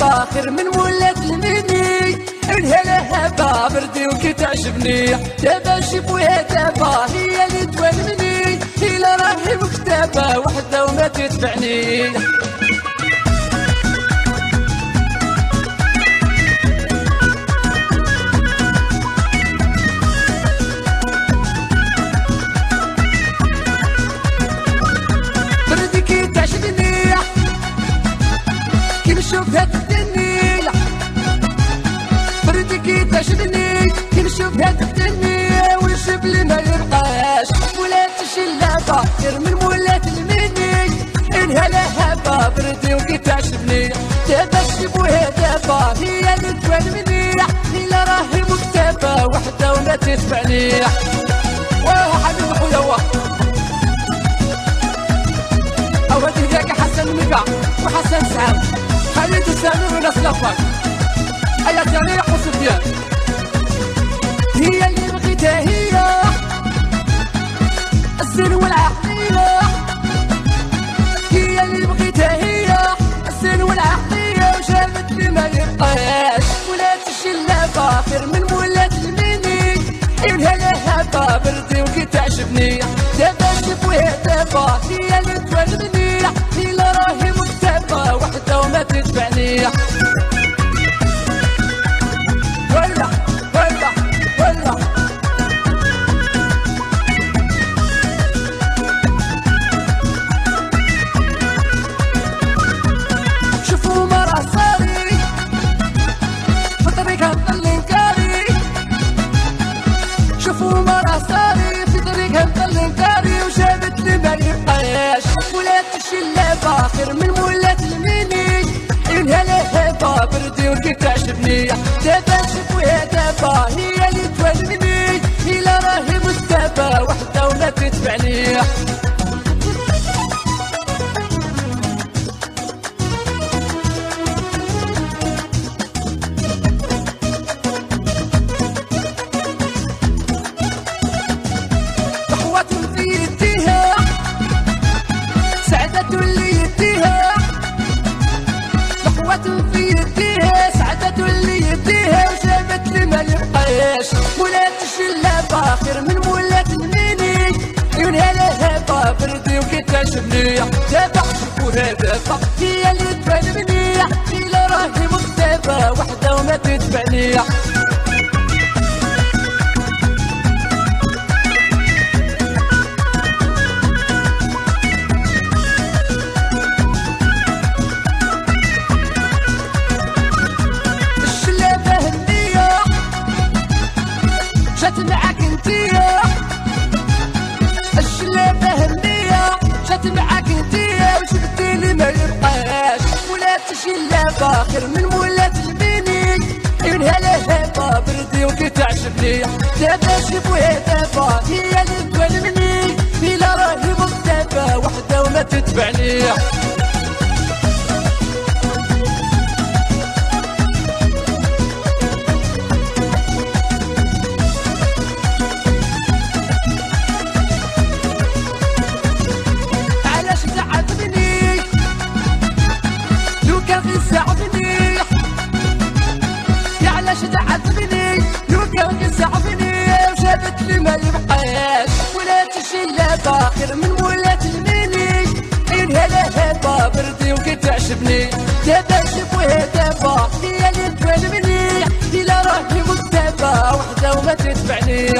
باخر من مولات المني. الهلا هبا بردي وكي تعجبني دابا شوفوها دابا هي اللي توالمني إلا راهي مكتبة وحدة وما تتبعني بردي وكي تعجبني دابا شوفوها دابا هي اللي توالمني إلا راهي مكتبة وحدة وما تتبعني واه حبيبي خويا واه. هذه ذاك حسن مكا وحسن سعد. خليل تسامي وناس لفاك أيا تاريخ وسفيان هي اللي بغيتها هي. السن والعقلية وكي تعجبني دابا شوفوها دابا هبة بردي تعجبني دابا شوفوها دابا هي اللي تبان مني إلا راهي مكتبة وحدة وما تتبعني الشلافة هنية خير من الميني من هلا هبة بردي وكي تعجبني. دابا شوفوها دابا هي اللي توالمني إلا راهي مكتبة وحدة وما تتبعني. الشلافة خير من ولات المني الهلا هبة بردي وكي تعجبني. دابا شوفوها دابا هي اللي توالمني إلا راهي مكتبة وحدة وما تتبعني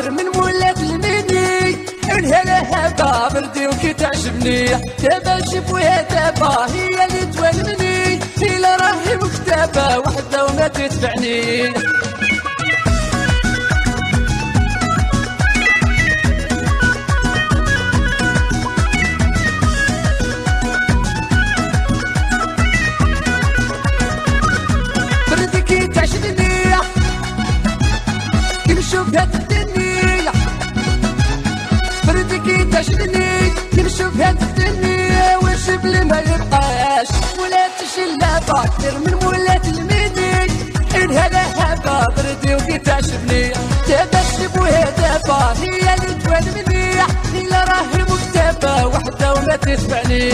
خير من مولات المني. الهلا هبة بردي وكي تعجبني. دابا شوفوها دابا هي اللي توالمني إلا راهي مكتبة وحدة وما تتبعني. بردي كي تعجبني. نشوف هتفتني وش بلي ما يبقاش؟ ولات شلابة كثير من ولات الميدي إن هذا بردي وقيت عشبني تبشب وهدفة هي اللي توان منيح. هي راه المكتبة وحدة وما تتبعني